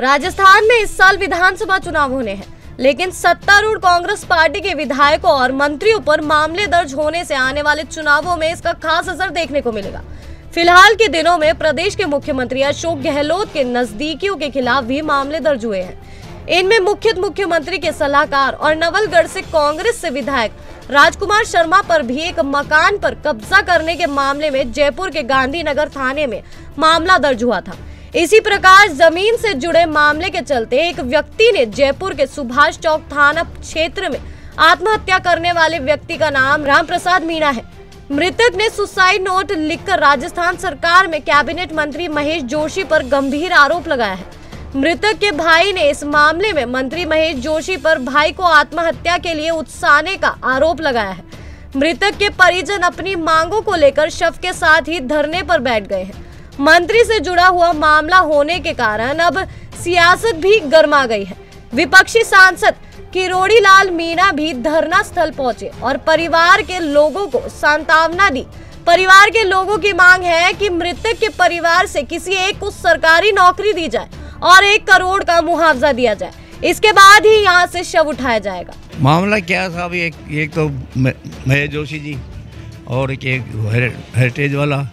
राजस्थान में इस साल विधानसभा चुनाव होने हैं। लेकिन सत्तारूढ़ कांग्रेस पार्टी के विधायकों और मंत्रियों पर मामले दर्ज होने से आने वाले चुनावों में इसका खास असर देखने को मिलेगा। फ़िलहाल के दिनों में प्रदेश के मुख्यमंत्री अशोक गहलोत के नजदीकियों के खिलाफ भी मामले दर्ज हुए हैं। इनमें मुख्य मुख्यमंत्री के सलाहकार और नवलगढ़ से कांग्रेस से विधायक राजकुमार शर्मा पर भी एक मकान पर कब्जा करने के मामले में जयपुर के गांधीनगर थाने में मामला दर्ज हुआ था। इसी प्रकार ज़मीन से जुड़े मामले के चलते एक व्यक्ति ने जयपुर के सुभाष चौक थाना क्षेत्र में आत्महत्या करने वाले व्यक्ति का नाम रामप्रसाद मीणा है। मृतक ने सुसाइड नोट लिखकर राजस्थान सरकार में कैबिनेट मंत्री महेश जोशी पर गंभीर आरोप लगाया है। मृतक के भाई ने इस मामले में मंत्री महेश जोशी पर भाई को आत्महत्या के लिए उत्साहने का आरोप लगाया है। मृतक के परिजन अपनी मांगों को लेकर शव के साथ ही धरने पर बैठ गए हैं। मंत्री से जुड़ा हुआ मामला होने के कारण अब सियासत भी गर्मा गई है। विपक्षी सांसद किरोड़ी लाल मीणा भी धरना स्थल पहुँचे और परिवार के लोगों को सांत्वना दी। परिवार के लोगों की मांग है कि मृतक के परिवार से किसी एक को सरकारी नौकरी दी जाए और एक करोड़ का मुआवजा दिया जाए। इसके बाद ही यहाँ से शव उठाया जाएगा। मामला क्या था? एक एक तो महेश जोशी जी और एक एक हेरिटेज वाला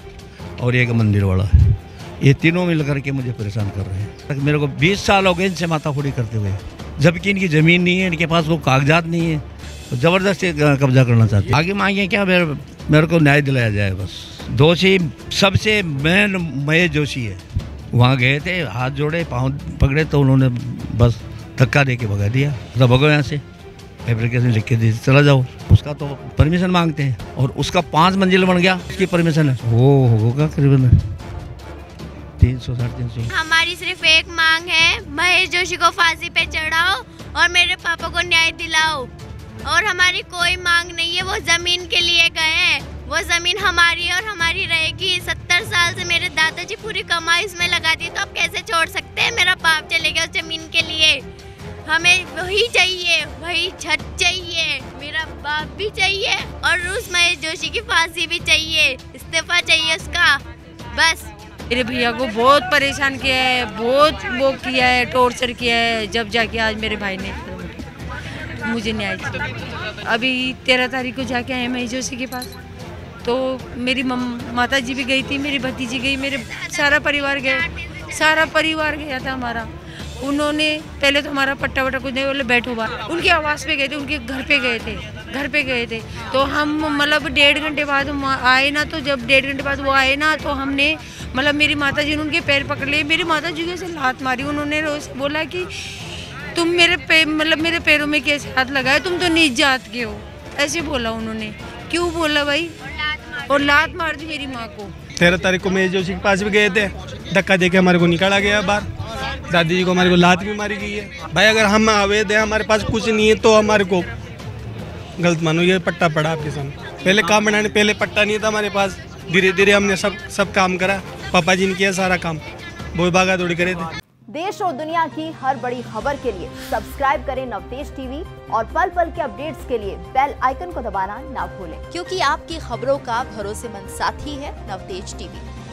और एक मंदिर वाला है। ये तीनों मिल करके मुझे परेशान कर रहे हैं। मेरे को 20 साल हो गए इनसे माथाफोड़ी करते हुए। जबकि इनकी ज़मीन नहीं है, इनके पास वो कागजात नहीं है। तो ज़बरदस्ती कब्जा करना चाहते हैं। आगे मांगे क्या? मेरे मेरे को न्याय दिलाया जाए बस। दोषी, सबसे मेन महेश जोशी है। वहाँ गए थे, हाथ जोड़े, पाँव पकड़े तो उन्होंने बस धक्का दे के भगा दिया। तो भगो यहाँ से। एप्लीकेशन लिख के दी चला जाओ। उसका तो परमिशन मांगते हैं और उसका पाँच मंजिल बन गया उसकी परमिशन है। वो होगा करीबन। तीन सौ साढ़े तीन सौ। हमारी सिर्फ़ एक मांग है महेश जोशी को फांसी पे चढ़ाओ और मेरे पापा को न्याय दिलाओ। और हमारी कोई मांग नहीं है वो ज़मीन के लिए गए हैं। वो ज़मीन हमारी और हमारी रहेगी। सत्तर साल से मेरे दादाजी पूरी कमाई इसमें लगा दी तो आप कैसे छोड़ सकते हैं? मेरा बाप चले गया हमें वही चाहिए, वही छत चाहिए, मेरा बाप भी चाहिए और उस महेश जोशी की फांसी भी चाहिए, इस्तीफा चाहिए उसका, बस। मेरे भैया को बहुत परेशान किया है, बहुत वो किया है टॉर्चर किया है, जब जाके आज मेरे भाई ने मुझे न्याय अभी तेरह तारीख को जाके आए महेश जोशी के पास। तो मेरी माता जी भी गई थी, मेरी भतीजी गई, मेरे सारा परिवार गया, सारा परिवार गया था हमारा। उन्होंने, पहले तो हमारा पट्टा वट्टा कुछ नहीं, बोले, बैठो बाहर। उनकी आवाज़ पे गए थे, उनके घर पे गए थे, घर पे गए थे। तो हम मतलब डेढ़ घंटे बाद आए ना तो जब डेढ़ घंटे बाद वो आए ना तो हमने मतलब मेरी माता जी ने उनके पैर पकड़ लिए। मेरी माता जी कैसे लात मारी, उन्होंने बोला कि, तुम मेरे पे मतलब मेरे पैरों में कैसे हाथ लगाए तुम तो नीच जात के हो। ऐसे बोला उन्होंने। क्यों बोला भाई? और लात मार दी मेरी माँ को। तेरह तारीख को मेरे जोशी के पास भी गए थे। धक्का दे के हमारे को निकाला गया बाहर। दादी जी को हमारे को लात भी मारी गई है। भाई, अगर हम आवेद हैं हमारे पास कुछ नहीं है तो हमारे को गलत मानो। ये पट्टा पड़ा आपके सामने। पहले काम बनाने, पहले पट्टा नहीं था हमारे पास। धीरे धीरे हमने सब सब काम करा। पापा जी ने किया सारा काम। वो भागा दौड़ी करे थे। देश और दुनिया की हर बड़ी खबर के लिए सब्सक्राइब करें नवतेज टीवी और पल पल के अपडेट्स के लिए बेल आइकन को दबाना ना भूलें। क्योंकि आपकी खबरों का भरोसेमंद साथी है नवतेज टीवी।